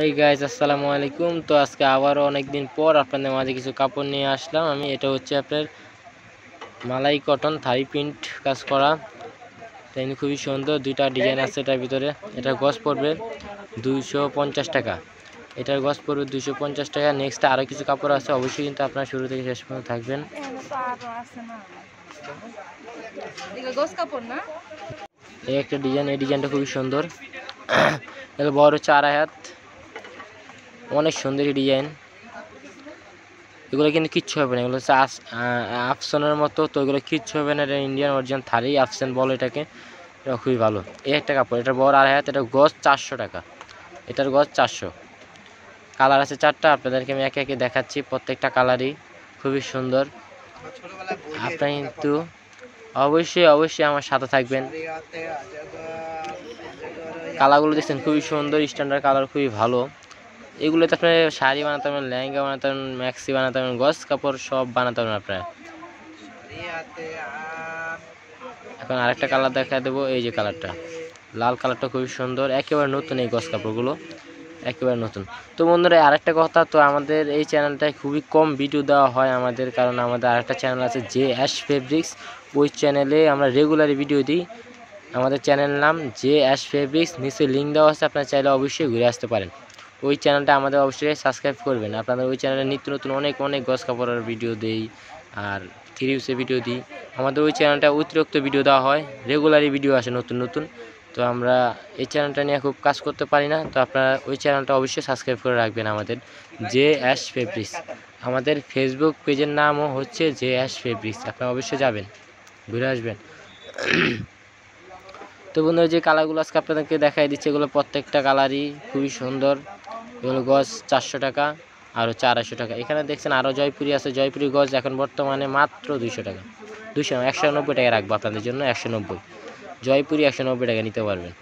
এই গাইজ আসসালামু আলাইকুম। তো আজকে আবারও অনেকদিন পর আপনাদের মাঝে কিছু কাপড় নিয়ে আসলাম। আমি এটা হচ্ছে আপনার মালাই কটন থাই প্রিন্ট কাজ করা। তাই খুবই সুন্দর। দুইটা ডিজাইন আছে এটার ভিতরে। এটা গজ পড়বে দুইশো পঞ্চাশ টাকা। এটার গজ পড়বে দুইশো পঞ্চাশ টাকা। নেক্সট আরও কিছু কাপড় আছে। অবশ্যই কিন্তু আপনার শুরু থেকে শেষ পর্যন্ত থাকবেন। গোস এই একটা ডিজাইন এই ডিজাইনটা খুবই সুন্দর। এটা বড় হচ্ছে আড়াই হাত। অনেক সুন্দর ডিজাইন। এগুলো কিন্তু কিচ্ছু হবে না, এগুলো হচ্ছে আফসানের মতো, তো এগুলো কিচ্ছু হবে না, এটা ইন্ডিয়ান অরিজিনাল থালি, আফসান বলে এটাকে। এটা খুবই ভালো। এই একটা কাপড় এটা বড় আড়াই হাত এটা গজ চারশো টাকা। এটার গজ চারশো। কালার আছে চারটা, আপনাদেরকে আমি একে একে দেখাচ্ছি, প্রত্যেকটা কালারই খুবই সুন্দর। আপনারা কিন্তু অবশ্যই অবশ্যই আমার সাথে থাকবেন। কালারগুলো দেখছেন, খুবই সুন্দর স্ট্যান্ডার্ড কালার, খুবই ভালো। এগুলোতে আপনার শাড়ি বানাতে পারবেন লেহেঙ্গা বানাতে পারবেন ম্যাক্সি বানাতে পারবেন গজ কাপড় সব বানাতে পারবেন আপনারা। এখন আরেকটা কালার দেখা দেবো, এই যে কালারটা লাল কালারটা খুবই সুন্দর, একেবারে নতুন এই গস কাপড়গুলো, একেবারে নতুন। তো বন্ধুরা, আরেকটা কথা, তো আমাদের এই চ্যানেলটায় খুবই কম ভিডিও দেওয়া হয় আমাদের, কারণ আমাদের আরেকটা চ্যানেল আছে জে অ্যাশ ফেব্রিক্স ওই চ্যানেলে আমরা রেগুলারই ভিডিও দিই। আমাদের চ্যানেল নাম জে অ্যাশ ফেব্রিক্স নিচে লিঙ্ক দেওয়া আছে, আপনারা চাইলে অবশ্যই ঘুরে আসতে পারেন। ওই চ্যানেলটা আমাদের অবশ্যই সাবস্ক্রাইব করবেন। আপনাদের ওই চ্যানেলে নিত্য নতুন অনেক অনেক গজ কাপড়ের ভিডিও দেই আর থ্রি ইউসের ভিডিও দিই। আমাদের ওই চ্যানেলটা অতিরিক্ত ভিডিও দেওয়া হয় রেগুলারই ভিডিও আসে নতুন নতুন। তো আমরা এই চ্যানেলটা নিয়ে খুব কাজ করতে পারি না। তো আপনারা ওই চ্যানেলটা অবশ্যই সাবস্ক্রাইব করে রাখবেন আমাদের জে অ্যাশ ফেব্রিক্স আমাদের ফেসবুক পেজের নামও হচ্ছে জে অ্যাশ ফেব্রিক্স আপনারা অবশ্যই যাবেন, ঘুরে আসবেন। তো বন্ধুরা, যে কালারগুলো আজকে আপনাদেরকে দেখাই দিচ্ছে, এগুলো প্রত্যেকটা কালারই খুবই সুন্দর। এগুলো গজ চারশো টাকা আর আড়াইশো টাকা। এখানে দেখছেন আরও জয়পুরি আছে। জয়পুরি গজ এখন বর্তমানে মাত্র দুইশো টাকা। দুইশো একশো নব্বই টাকা রাখব আপনাদের জন্য, একশো নব্বই। জয়পুরি একশো নব্বই টাকা নিতে পারবেন।